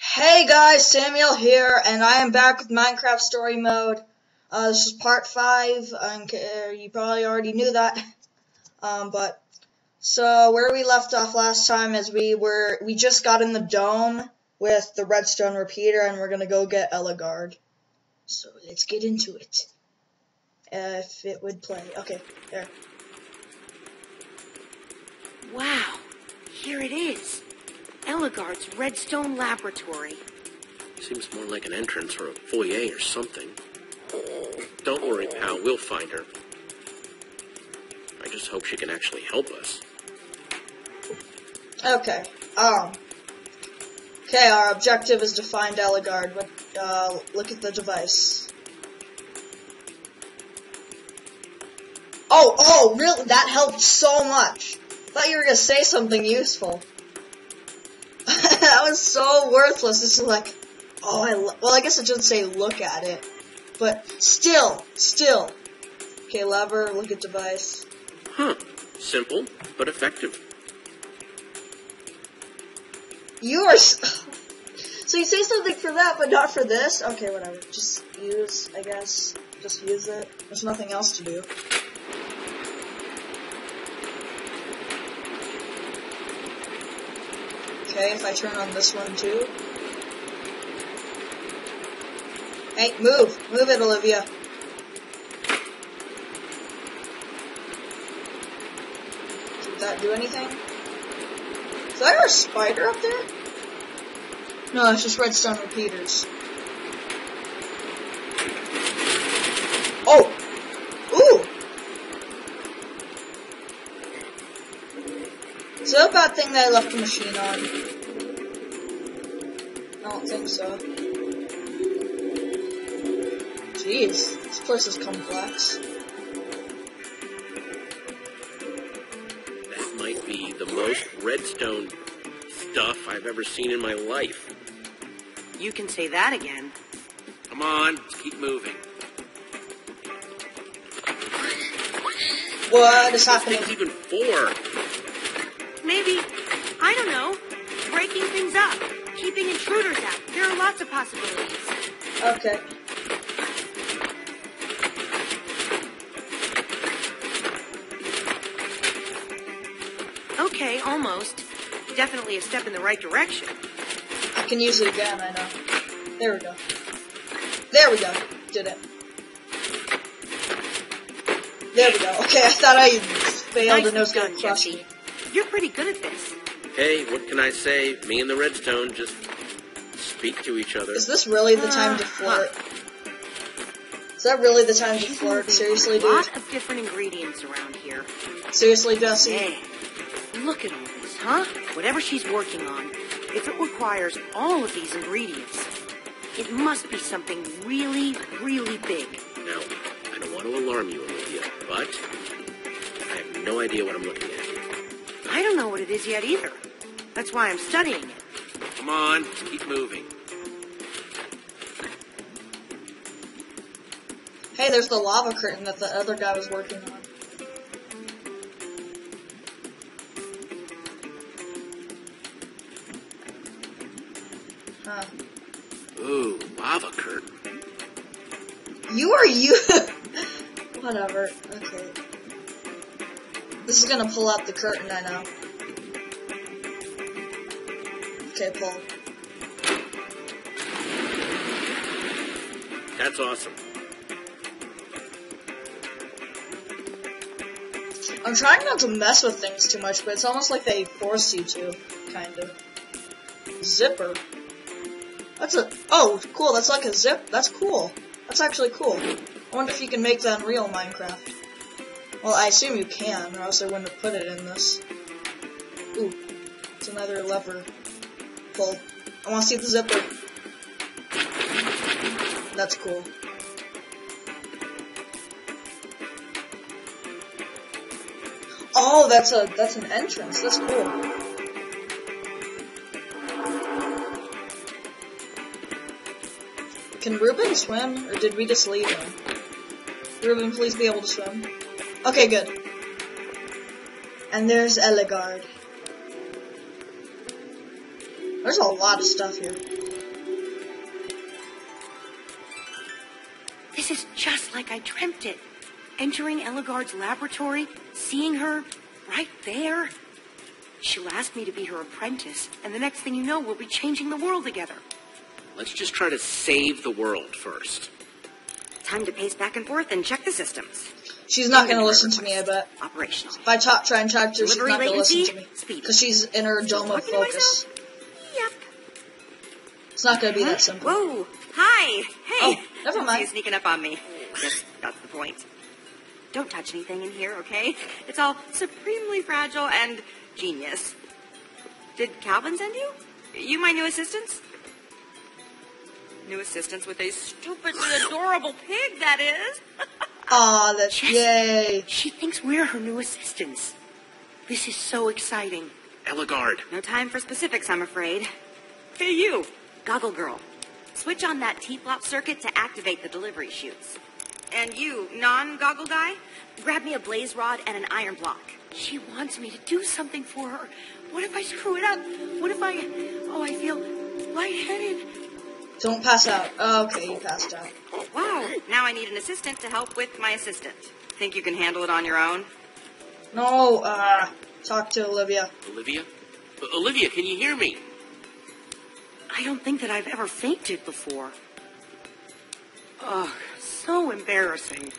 Hey guys, Samuel here, and I am back with Minecraft Story Mode. Uh, this is part 5, and uh, you probably already knew that. Um, but, so, where we left off last time is we were, we just got in the dome with the redstone repeater, and we're gonna go get Ellegaard. So, let's get into it. If it would play. Okay, there. Wow, here it is. Ellegaard's Redstone Laboratory. Seems more like an entrance or a foyer or something. Don't worry, pal. We'll find her. I just hope she can actually help us. Okay, um. Okay, our objective is to find Ellegaard. But, uh, look at the device. Oh, oh, really? That helped so much. Thought you were gonna say something useful. Was so worthless. This is like, oh, I well, I guess I should say look at it, but still, still. Okay, lever, look at device. Huh. Simple, but effective. You are. s- So you say something for that, but not for this? Okay, whatever. Just use, I guess. Just use it. There's nothing else to do. Okay, if I turn on this one too. Hey, move! Move it, Olivia. Did that do anything? Is that a spider up there? No, it's just redstone repeaters. Oh! Ooh! Is that a bad thing that I left the machine on? I don't think so. Jeez, this place is complex. That might be the most redstone stuff I've ever seen in my life. You can say that again. Come on, let's keep moving. What is happening? Thing's even four. Maybe, I don't know, breaking things up, keeping intruders out. There are lots of possibilities. Okay. Okay, almost. Definitely a step in the right direction. I can use it again, I know. There we go. There we go. Did it. There we go. Okay, I thought I failed and it was done, crush me. You're pretty good at this. Hey, what can I say? Me and the redstone just speak to each other. Is this really the time to Uh-huh. flirt? Is that really the time to She's flirt? moving Seriously, a lot of different ingredients around here. Seriously, Jesse? Hey, look at all this, huh? Whatever she's working on, if it requires all of these ingredients, it must be something really, really big. Now, I don't want to alarm you, Olivia, but I have no idea what I'm looking at. I don't know what it is yet either. That's why I'm studying it. Come on, keep moving. Hey, there's the lava curtain that the other guy was working on. Huh. Ooh, lava curtain. You are you. Whatever. Okay. This is gonna pull out the curtain, I know. That's awesome. I'm trying not to mess with things too much, but it's almost like they force you to, kind of. Zipper. That's a, oh, cool, that's like a zip, that's cool. That's actually cool. I wonder if you can make that in real Minecraft. Well, I assume you can, or else I wouldn't have put it in this. Ooh, it's another lever. I want to see the zipper. That's cool. Oh, that's a that's an entrance. That's cool. Can Reuben swim, or did we just leave him? Reuben, please be able to swim. Okay, good. And there's Ellegaard. There's a lot of stuff here. This is just like I dreamt it. Entering Ellegaard's laboratory, seeing her right there. She'll ask me to be her apprentice, and the next thing you know, we'll be changing the world together. Let's just try to save the world first. Time to pace back and forth and check the systems. She's not going to listen to me, I bet. Operational. If I talk, try and talk to her, she's not going to listen to me. Because she's in her dome of focus myself? Yep. It's not gonna be that simple. Whoa. Hi. Hey. Oh, never Don't mind. see you sneaking up on me. Just, that's the point. Don't touch anything in here, okay? It's all supremely fragile and genius. Did Calvin send you? You my new assistants? New assistants with a stupidly adorable pig, that is. Aw, that's Yes. yay. She thinks we're her new assistants. This is so exciting. Ellegaard, No time for specifics, I'm afraid. Hey, you! Goggle Girl. Switch on that T-flop circuit to activate the delivery chutes. And you, non-goggle guy, grab me a blaze rod and an iron block. She wants me to do something for her. What if I screw it up? What if I... Oh, I feel lightheaded. Don't pass out. Oh, okay, you passed out. Wow, now I need an assistant to help with my assistant. Think you can handle it on your own? No, uh, talk to Olivia. Olivia? Olivia, can you hear me? I don't think that I've ever fainted before. Ugh, so embarrassing.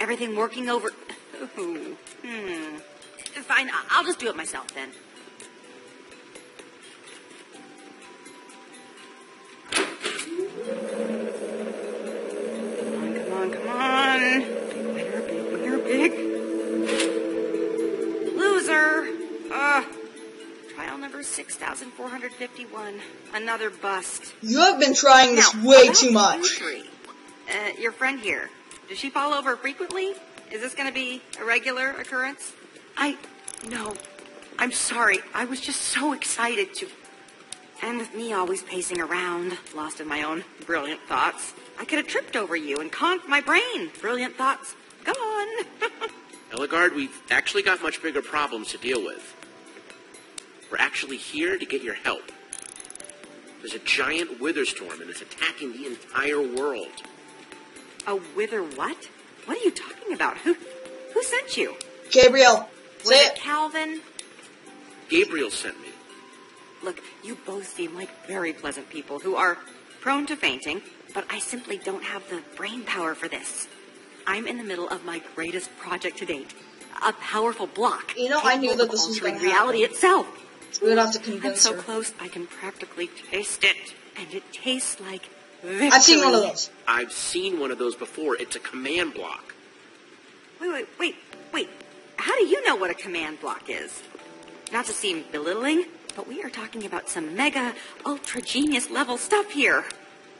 Everything working over. Ooh, hmm. Fine, I'll just do it myself then. 6,451. Another bust. You have been trying this Now, way about too you much. three. Uh, your friend here, does she fall over frequently? Is this going to be a regular occurrence? I, no. I'm sorry. I was just so excited to. And with me always pacing around, lost in my own brilliant thoughts, I could have tripped over you and conked my brain. Brilliant thoughts gone. Ellegaard, we've actually got much bigger problems to deal with. We're actually here to get your help. There's a giant wither storm and it's attacking the entire world. a wither what? What are you talking about? Who, who sent you? Gabriel, Was say it it. Calvin? Gabriel sent me. Look, you both seem like very pleasant people who are prone to fainting, but I simply don't have the brain power for this. I'm in the middle of my greatest project to date. A powerful block. You know, I knew capable that of this was altering reality happen. itself. We would have to I'm convince so her. close I can practically taste it. And it tastes like victory. I've seen one of those. I've seen one of those before. It's a command block. Wait, wait, wait, wait. How do you know what a command block is? Not to seem belittling, but we are talking about some mega, ultra genius level stuff here.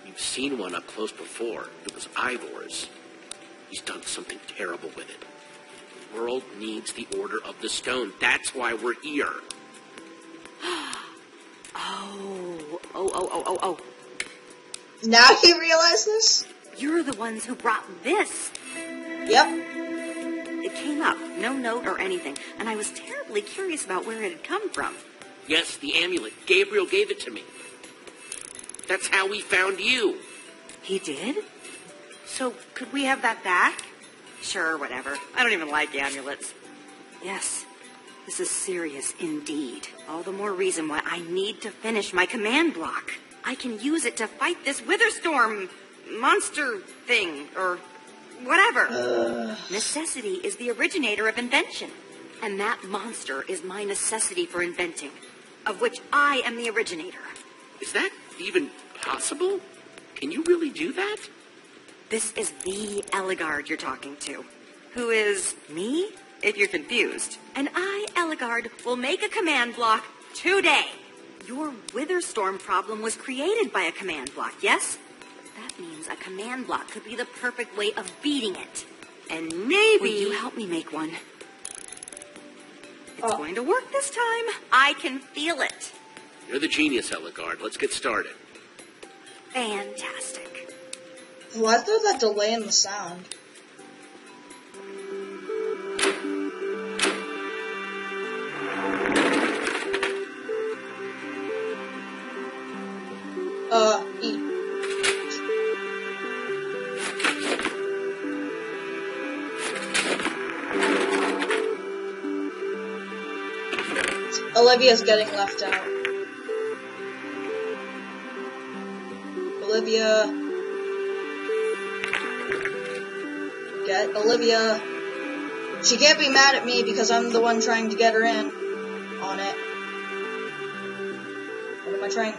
You've seen one up close before. It was Ivor's. He's done something terrible with it. The world needs the Order of the Stone. That's why we're here. Oh, oh, oh, oh, oh, oh. Now you realize this? You're the ones who brought this. Yep. It came up, no note or anything, and I was terribly curious about where it had come from. Yes, the amulet. Gabriel gave it to me. That's how we found you. He did? So, could we have that back? Sure, whatever. I don't even like amulets. Yes, this is serious indeed. All the more reason why I need to finish my command block. I can use it to fight this Witherstorm monster thing, or whatever. Uh. Necessity is the originator of invention. And that monster is my necessity for inventing, of which I am the originator. Is that even possible? Can you really do that? This is the Ellegaard you're talking to. Who is me, if you're confused. And I, Ellegaard, will make a command block today. Your Witherstorm problem was created by a command block, yes? That means a command block could be the perfect way of beating it. And maybe... Will you help me make one? It's Oh. going to work this time. I can feel it. You're the genius, Ellegaard. Let's get started. Fantastic. Why is there that delay in the sound? Olivia's getting left out. Olivia. Get Olivia. She can't be mad at me because I'm the one trying to get her in on it. What am I trying?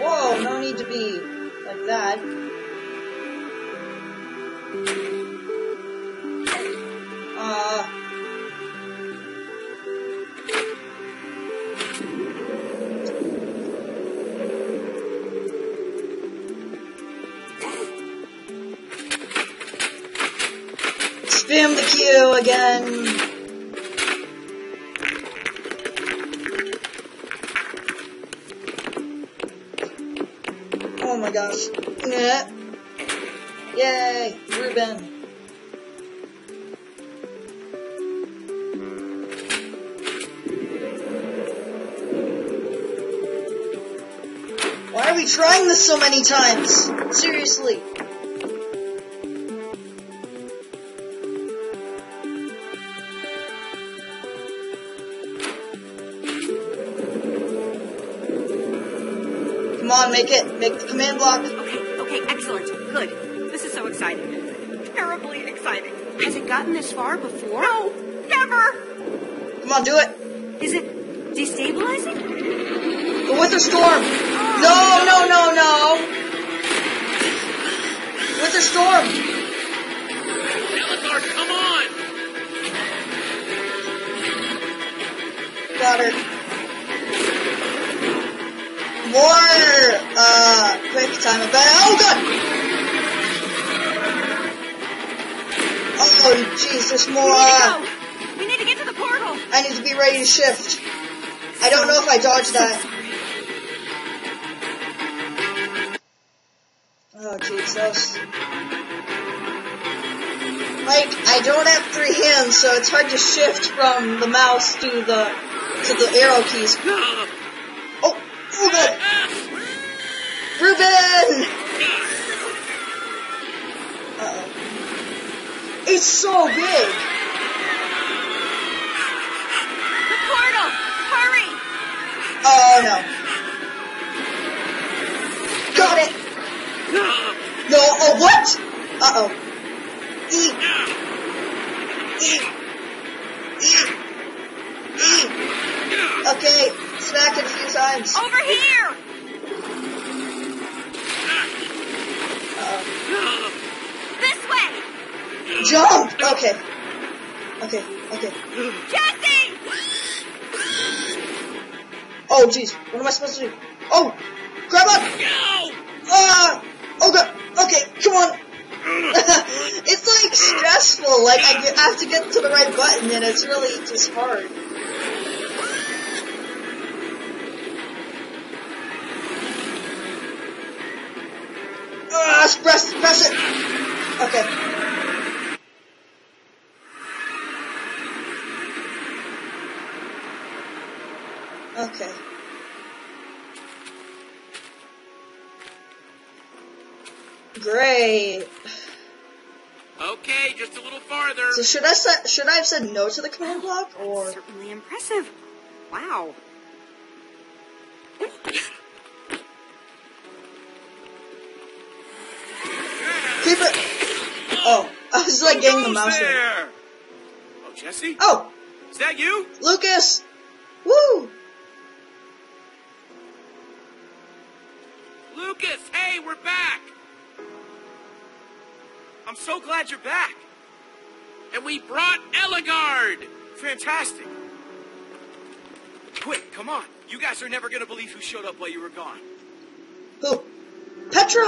Whoa, no need to be like that. Why are we trying this so many times? Seriously. Come on, make it. Make the command block. Okay, okay, excellent. Good. This is so exciting. Terribly exciting. Has it gotten this far before? No, never. Come on, do it. Is it destabilizing? Go with The Wither Storm. No, no, no, no. Wither Storm. Ellegaard, come on! Got her. More, uh, quick time event. Oh god! Oh, jeez, there's more. We need Uh, to go. We need to get to the portal. I need to be ready to shift. I don't know if I dodged that. Oh, that. Like, I don't have three hands, so it's hard to shift from the mouse to the to the arrow keys. Oh, oh god! Reuben! Uh-oh. It's so big! The portal. Hurry. Oh no. Got it! ah, No, oh what? Uh-oh. Ah, eat, eat, eat. Okay, smack it a few times. Over here. Uh-oh. This way. Jump! Okay. Okay, okay. Jesse. Oh jeez, what am I supposed to do? Oh! Grab on! Go! Ah! On! it's like stressful, like I get- I have to get to the right button and it's really just hard. Ah, press, press it! Okay. Okay. Great. Okay, just a little farther. So should I set, should I have said no to the command block or Certainly impressive. Wow. keep it? Oh, I was like getting the mouse. in. there? Oh, Jesse? Oh, Is that you? Lucas! Woo! So glad you're back. And we brought Ellegaard! Fantastic. Quick, come on. You guys are never gonna believe who showed up while you were gone. Who? Petra!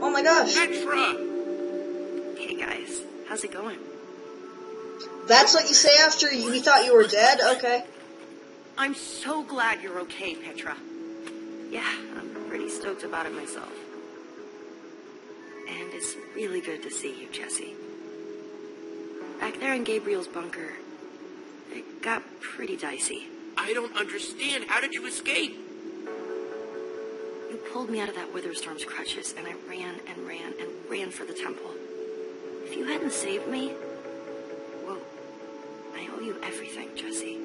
Oh my gosh. Petra! Hey guys, how's it going? That's what you say after you, we thought you were dead? Okay. I'm so glad you're okay, Petra. Yeah, I'm pretty stoked about it myself. And it's really good to see you, Jesse. Back there in Gabriel's bunker, it got pretty dicey. I don't understand. How did you escape? You pulled me out of that Witherstorm's crutches, and I ran and ran and ran for the temple. If you hadn't saved me, well, I owe you everything, Jesse.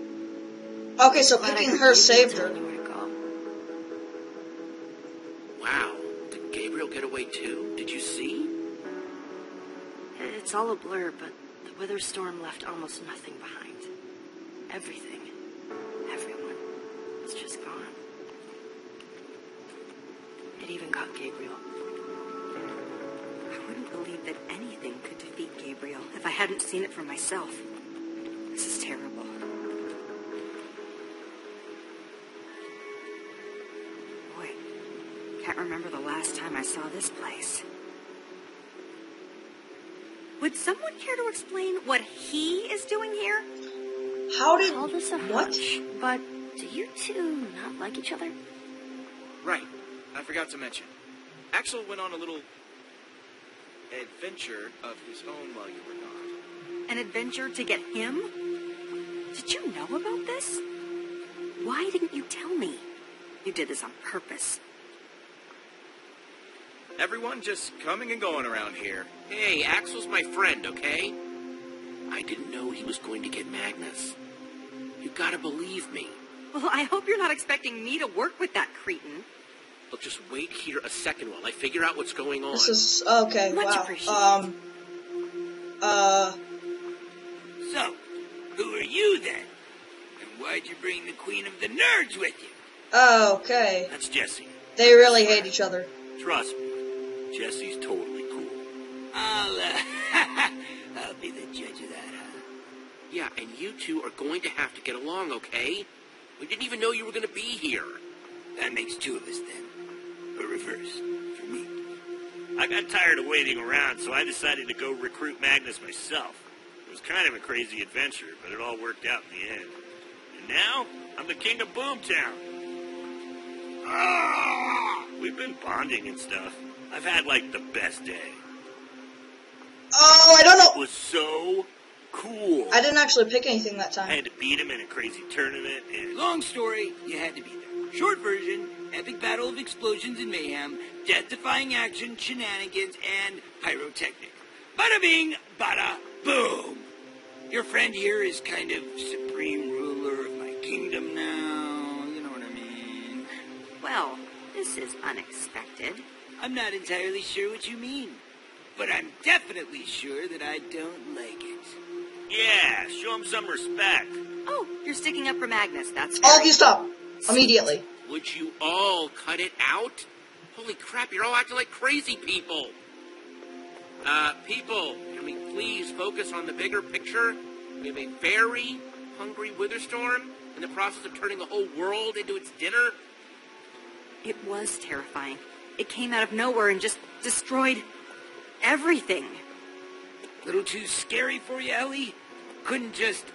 Okay, so Glad picking heard her saved her. you where to go. Wow. Did Gabriel get away too? It's all a blur, but the wither storm left almost nothing behind. Everything, everyone, was just gone. It even got Gabriel. I wouldn't believe that anything could defeat Gabriel if I hadn't seen it for myself. This is terrible. Boy, can't remember the last time I saw this place. Would someone care to explain what he is doing here? How did Call this a what? hunch, but do you two not like each other? Right. I forgot to mention. Axel went on a little adventure of his own while you were gone. An adventure to get him? Did you know about this? Why didn't you tell me? You did this on purpose. Everyone just coming and going around here. Hey, Axel's my friend, okay? I didn't know he was going to get Magnus. You gotta believe me. Well, I hope you're not expecting me to work with that cretin. Look, just wait here a second while I figure out what's going on. This is okay. Much wow. appreciated. Um. Uh. So, who are you then? And why'd you bring the Queen of the Nerds with you? oh, Okay. That's Jesse. They really hate each other. Trust me, Jesse's totally cool. I'll, uh, I'll be the judge of that, huh? Yeah, and you two are going to have to get along, okay? We didn't even know you were gonna be here. That makes two of us then. But reverse, for me. I got tired of waiting around, so I decided to go recruit Magnus myself. It was kind of a crazy adventure, but it all worked out in the end. And now, I'm the king of Boomtown. Ah! We've been bonding and stuff. I've had, like, the best day. Oh, I don't know. It was so cool. I didn't actually pick anything that time. I had to beat him in a crazy tournament, and... Long story, you had to be there. Short version, epic battle of explosions and mayhem, death-defying action, shenanigans, and pyrotechnic. Bada bing, bada boom! Your friend here is kind of supreme ruler of my kingdom now, you know what I mean? Well, this is unexpected. I'm not entirely sure what you mean, but I'm definitely sure that I don't like it. Yeah, show him some respect. Oh, you're sticking up for Magnus. That's All of you stop immediately. Would you all cut it out? Holy crap, you're all acting like crazy people. Uh, people, can we please focus on the bigger picture? We have a very hungry Witherstorm in the process of turning the whole world into its dinner. It was terrifying. It came out of nowhere and just destroyed everything. Little too scary for you, Ellie? Couldn't just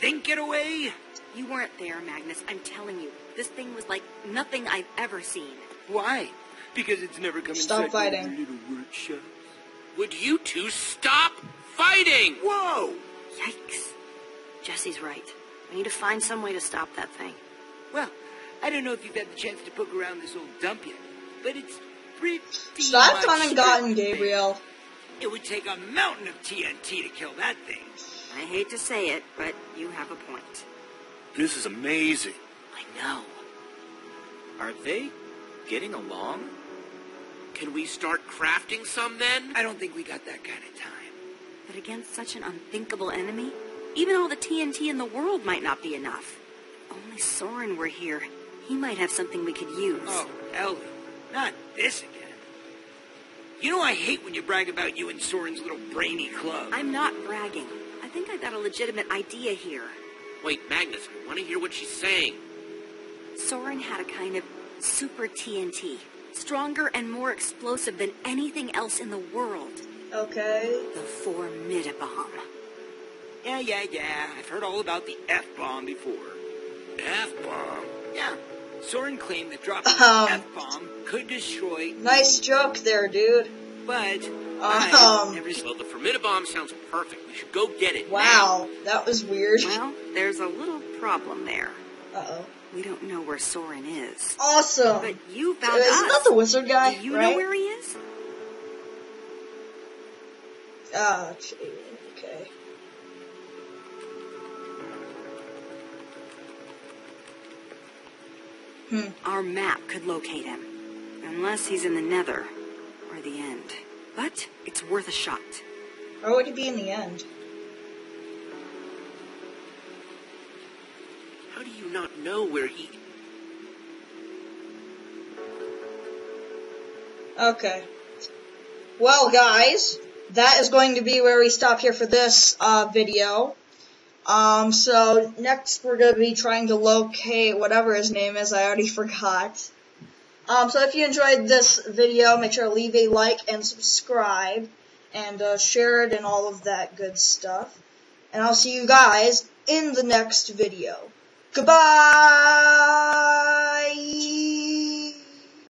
think it away? You weren't there, Magnus. I'm telling you. This thing was like nothing I've ever seen. Why? Because it's never come Stop inside one fighting. your little workshops. Would you two stop fighting? Whoa! Yikes. Jesse's right. We need to find some way to stop that thing. Well, I don't know if you've had the chance to poke around this old dump yet, but it's pretty So I've much gone and gotten Gabriel. It would take a mountain of TNT to kill that thing. I hate to say it, but you have a point. This is amazing. I know. Are they getting along? Can we start crafting some then? I don't think we got that kind of time. But against such an unthinkable enemy, even all the TNT in the world might not be enough. If only Soren were here. He might have something we could use. Oh, Ellie, not this again. You know I hate when you brag about you and Soren's little brainy club. I'm not bragging. I think I got a legitimate idea here. Wait, Magnus, I want to hear what she's saying. Soren had a kind of super TNT. Stronger and more explosive than anything else in the world. Okay. The Formidabomb. Yeah, yeah, yeah. I've heard all about the F-bomb before. F-bomb? Yeah. Soren claimed that dropping Um. the F-bomb could destroy, Nice joke there, dude. but I Um. never Well, the Formidabomb sounds perfect. We should go get it. Wow, that was weird. Well, there's a little problem there. Uh oh. We don't know where Soren is. Awesome. But you Uh, found Isn't us. that the wizard guy? Do you right? know where he is? Ah, gee, okay. Hmm. Our map could locate him. Unless he's in the nether. Or the end. But it's worth a shot. Or would he be in the end? How do you not know where he... Okay. Well, guys, that is going to be where we stop here for this uh, video. Um, so next we're going to be trying to locate whatever his name is. I already forgot. Um, so if you enjoyed this video, make sure to leave a like and subscribe and uh, share it and all of that good stuff. And I'll see you guys in the next video. Goodbye!